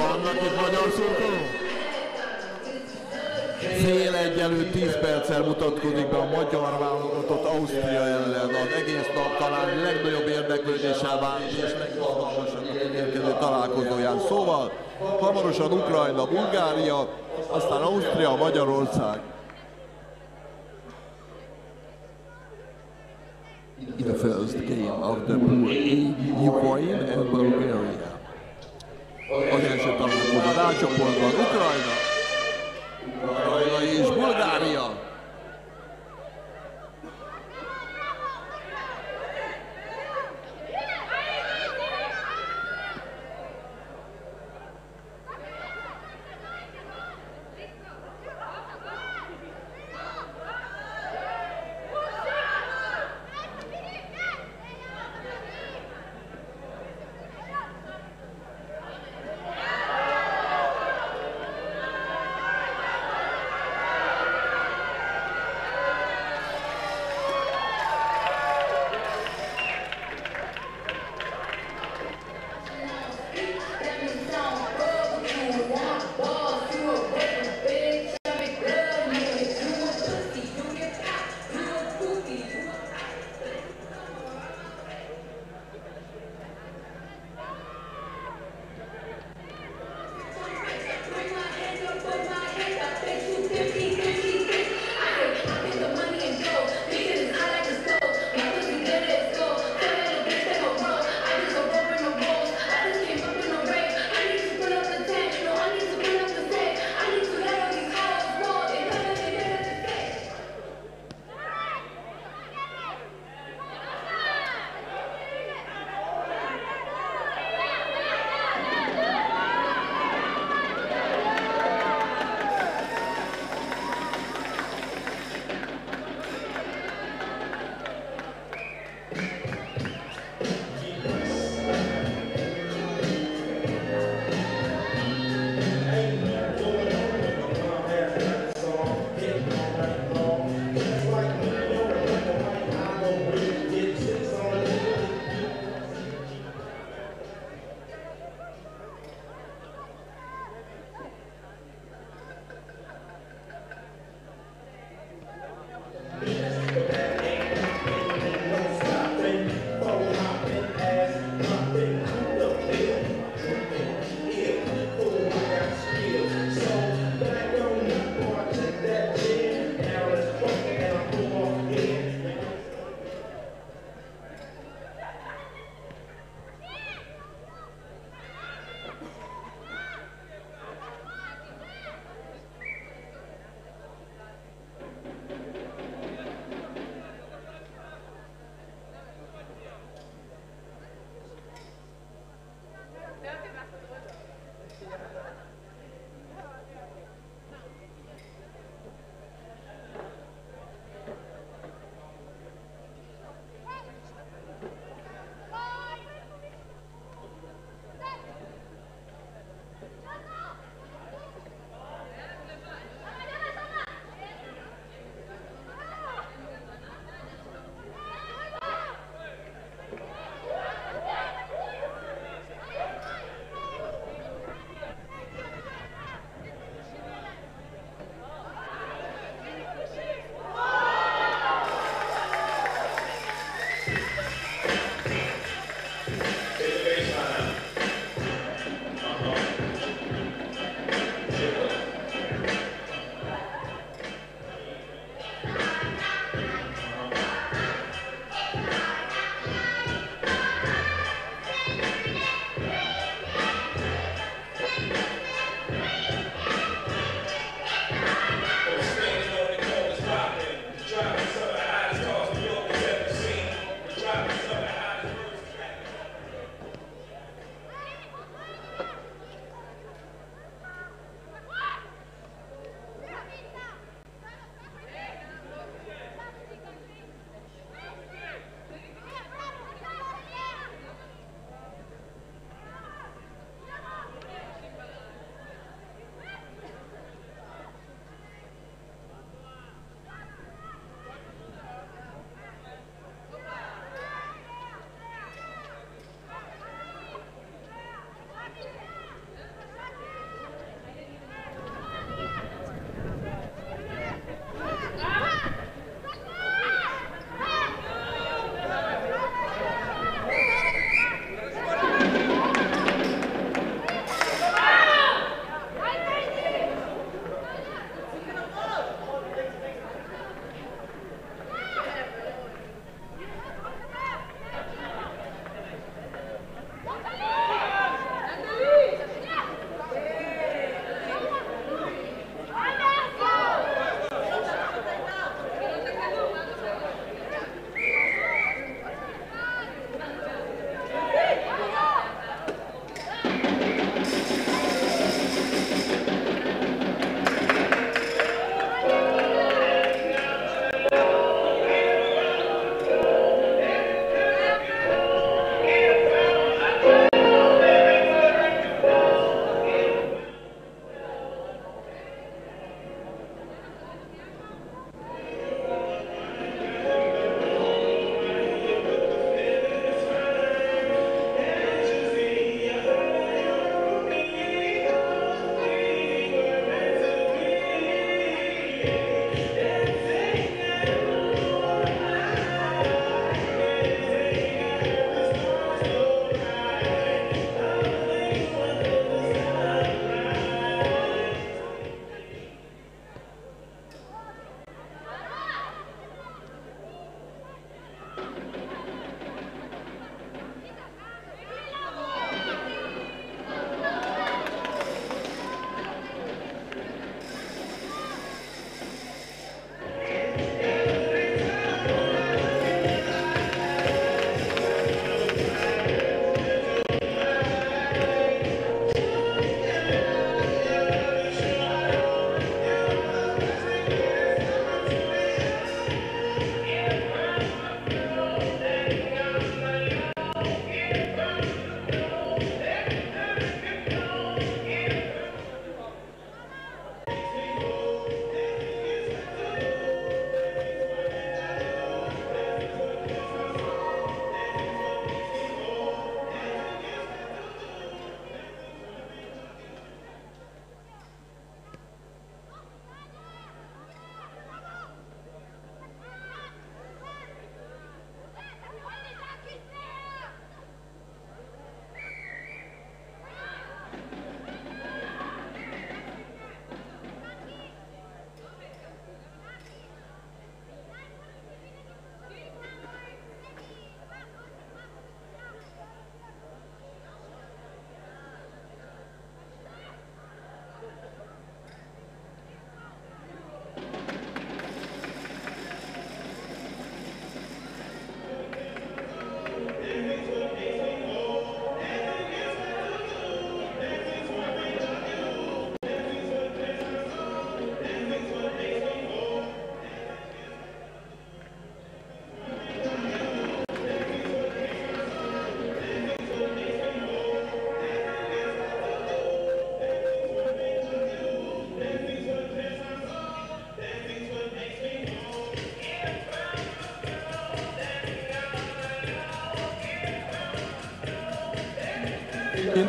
Vannak itt magyar szurkolók? Fél egy előtt 10 perccel mutatkozik be a magyar válogatott Ausztria ellen. Az egész nap talán legnagyobb érdeklődéssel vált és legizgalmasabb érkező találkozóján. Szóval hamarosan Ukrajna, Bulgária, aztán Ausztria, Magyarország. In the first game of the pool A, Ukraine and Bulgaria. Az első találkozó rácsoportban Ukrajna, Ukrajna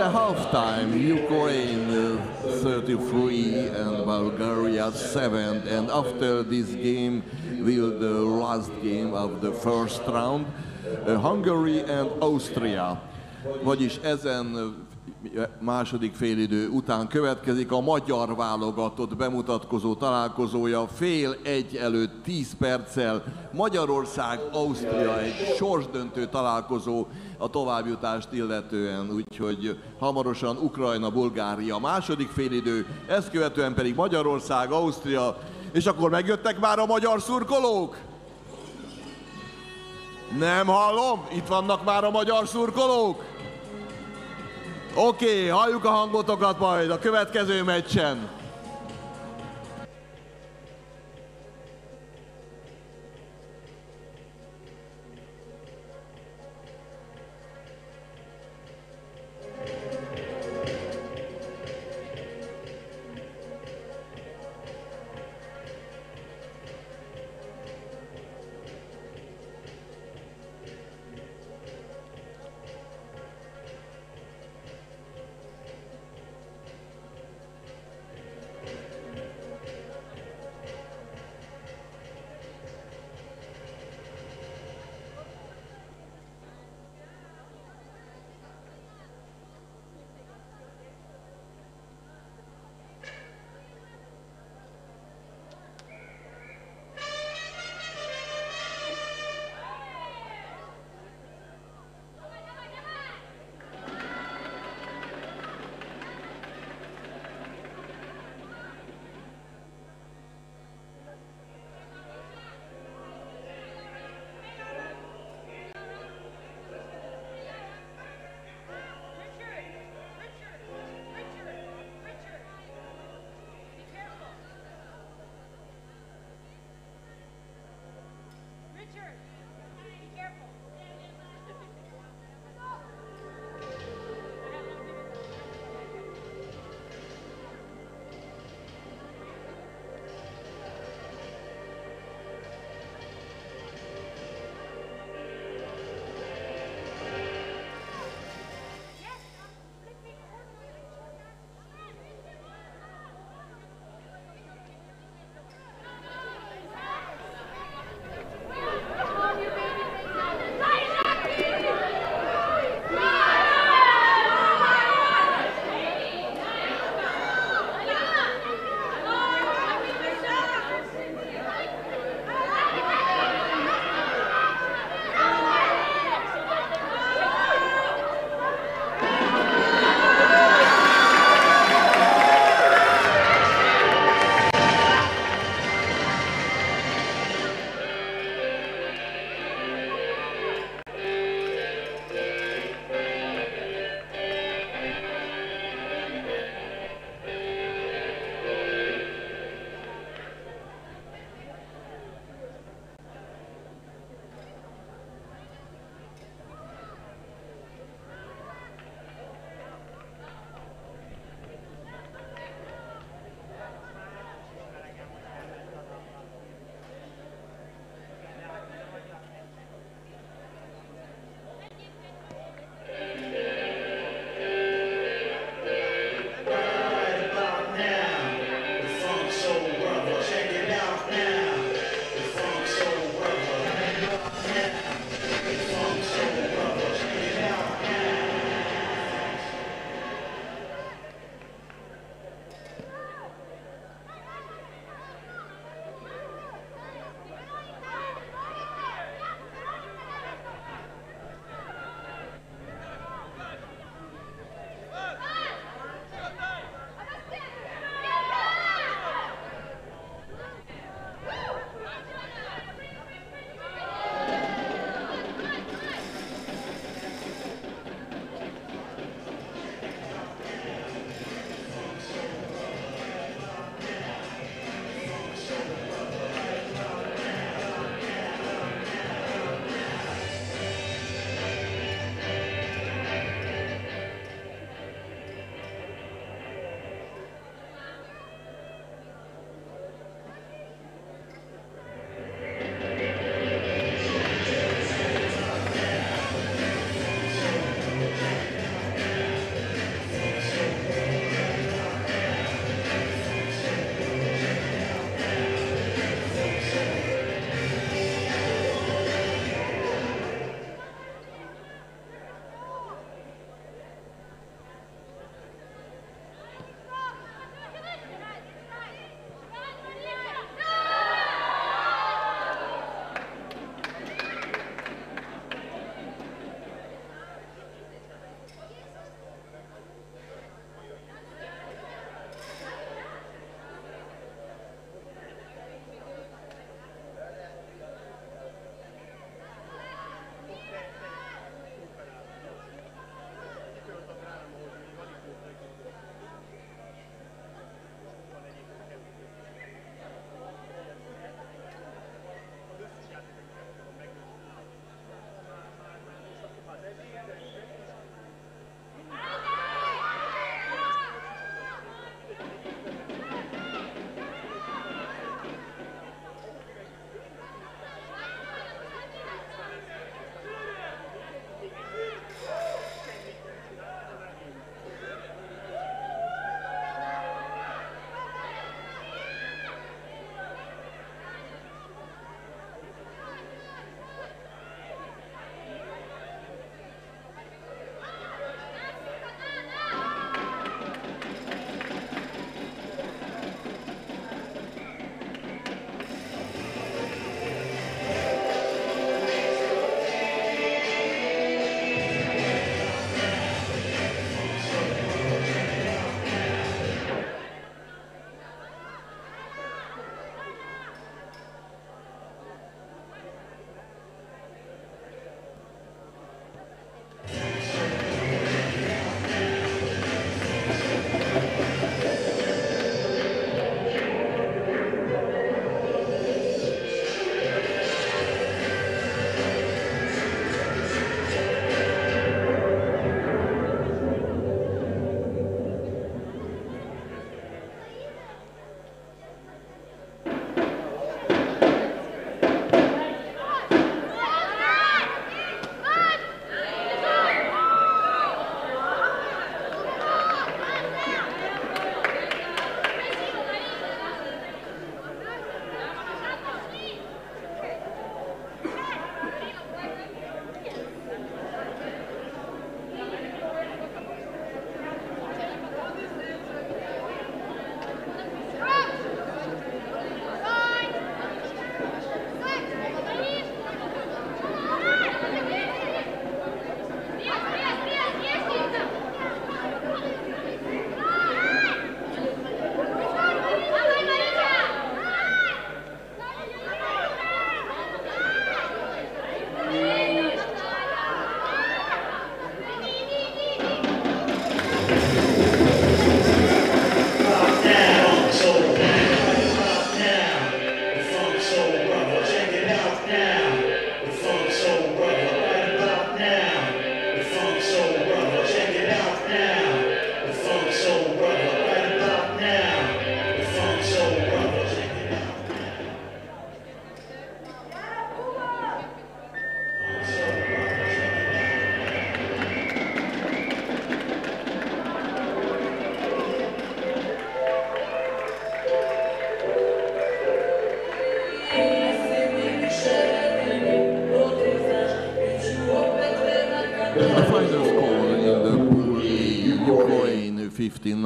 the halftime, Ukraine uh, 33 and Bulgaria 7. And after this game, will the last game of the first round, uh, Hungary and Austria. Vagyis ezen második félidő után következik a magyar válogatott bemutatkozó találkozója fél egy előtt 10 perccel. Magyarország, Ausztria egy sorsdöntő találkozó a továbbjutást illetően, úgyhogy hamarosan Ukrajna, Bulgária második félidő, ezt követően pedig Magyarország, Ausztria, és akkor megjöttek már a magyar szurkolók? Nem hallom? Itt vannak már a magyar szurkolók? Oké, halljuk a hangotokat majd a következő meccsen.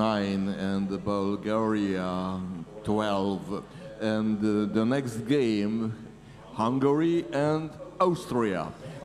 59 and Bulgaria 12. And uh, the next game, Hungary and Austria.